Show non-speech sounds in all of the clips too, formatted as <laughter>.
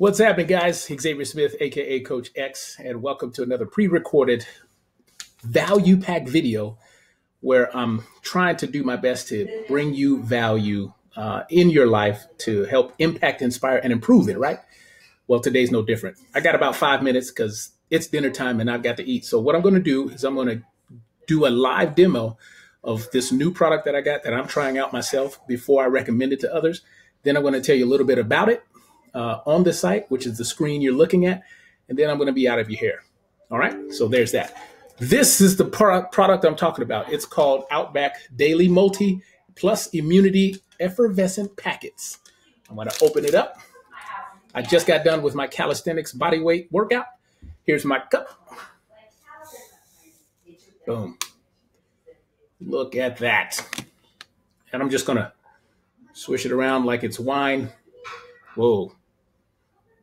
What's happening, guys? Xavier Smith, aka Coach X, and welcome to another pre recorded value pack video where I'm trying to do my best to bring you value uh, in your life to help impact, inspire, and improve it, right? Well, today's no different. I got about five minutes because it's dinner time and I've got to eat. So, what I'm going to do is I'm going to do a live demo of this new product that I got that I'm trying out myself before I recommend it to others. Then I'm going to tell you a little bit about it uh, on the site, which is the screen you're looking at, and then I'm going to be out of your hair. All right, so there's that. This is the product product I'm talking about. It's called Outback Daily Multi Plus Immunity Effervescent Packets. I'm going to open it up. I just got done with my calisthenics body weight workout. Here's my cup. Boom. Look at that. And I'm just going to swish it around like it's wine. Whoa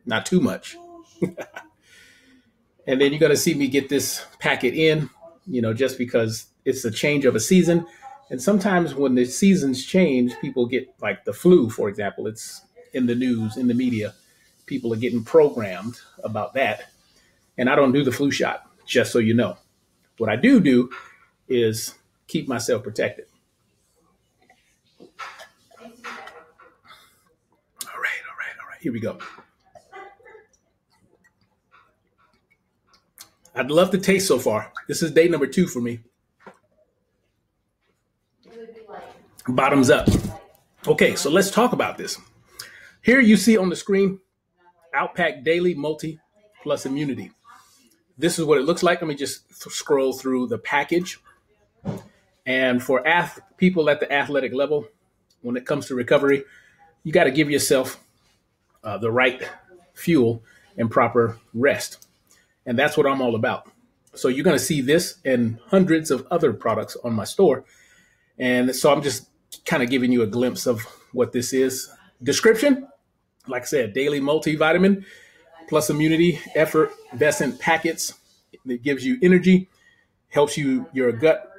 not too much. <laughs> and then you're going to see me get this packet in, you know, just because it's a change of a season. And sometimes when the seasons change, people get like the flu, for example. It's in the news, in the media. People are getting programmed about that. And I don't do the flu shot, just so you know. What I do do is keep myself protected. All right, all right, all right. Here we go. I'd love to taste so far. This is day number two for me. Bottoms up. Okay, so let's talk about this. Here you see on the screen Outback Daily Multi Plus Immunity. This is what it looks like. Let me just scroll through the package. And for ath- people at the athletic level, when it comes to recovery, you got to give yourself uh, the right fuel and proper rest. And that's what I'm all about. So you're going to see this and hundreds of other products on my store. And so I'm just kind of giving you a glimpse of what this is. Description, like I said, daily multivitamin plus immunity effervescent packets that gives you energy, helps you your gut,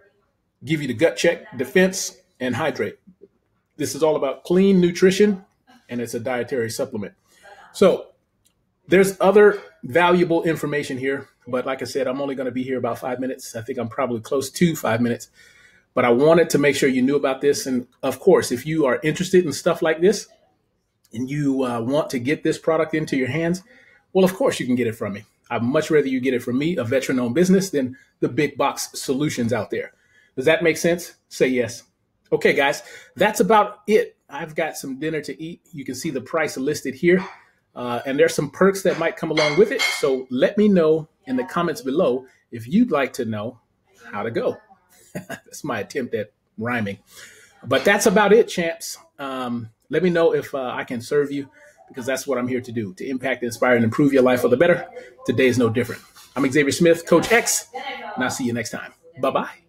give you the gut check, defense, and hydrate. This is all about clean nutrition, and it's a dietary supplement. So there's other valuable information here, but like I said, I'm only going to be here about five minutes. I think I'm probably close to five minutes, but I wanted to make sure you knew about this. And of course, if you are interested in stuff like this and you uh, want to get this product into your hands, well, of course you can get it from me. I'd much rather you get it from me, a veteran owned business, than the big box solutions out there. Does that make sense? Say yes. Okay, guys, that's about it. I've got some dinner to eat. You can see the price listed here. Uh, and there's some perks that might come along with it. So let me know in the comments below if you'd like to know how to go. <laughs> that's my attempt at rhyming. But that's about it, champs. Um, let me know if uh, I can serve you because that's what I'm here to do to impact, inspire, and improve your life for the better. Today is no different. I'm Xavier Smith, Coach X, and I'll see you next time. Bye bye.